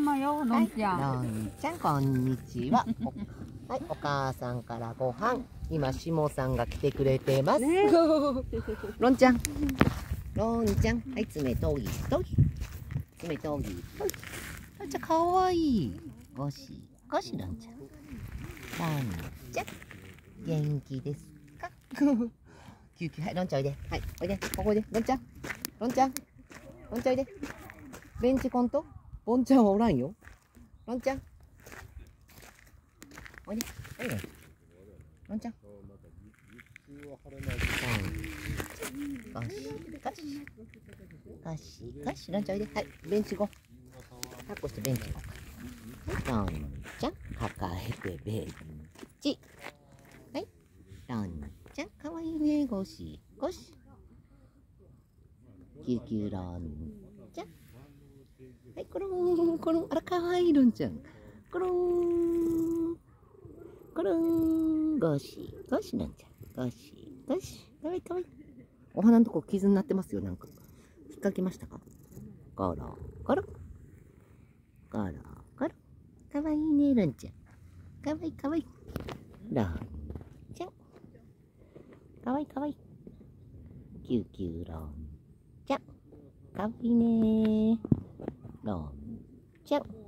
様よ、のんちゃん。のんちゃん、こんにちは。はい、お母さんからご飯。今、しもさんが来てくれてます。ね、ロンちゃん。ロンちゃん。はい、爪とぎとぎ。爪とぎとぎ。ロンちゃん、かわいい。ごし、ごし、ロンちゃん。ロンちゃん。元気ですか？救急、はい、ロンちゃんおいで。はい、おいで。ここおいで。ロンちゃん。ロンちゃん。ロンちゃんおいで。ベンチコント？ボンちゃんはおらんよ。ロンちゃん。おいで。おいで。ロンちゃん。ガシガシ。ガシガシ。ロンちゃんおいで。はい。ベンチ行こう。抱っこしてベンチ行こうか。ロンちゃん。抱えてベンチ。はい。ロンちゃん。かわいいね。ゴシゴシ。キューキューロンちゃん。はい、コロン、コロン。あら、かわいいロンちゃん。コロン。コロン。ゴシ、ゴシロンちゃん。ゴシ、ゴシ。かわいいかわいい。お花のとこ傷になってますよ、なんか。引っ掛けましたか？ゴロ、ゴロ。ゴロ、ゴロ。かわいいね、ロンちゃん。かわいいかわいい。ロンちゃん。かわいいかわいい。キューキューロンちゃん。かわいいねロンちゃん。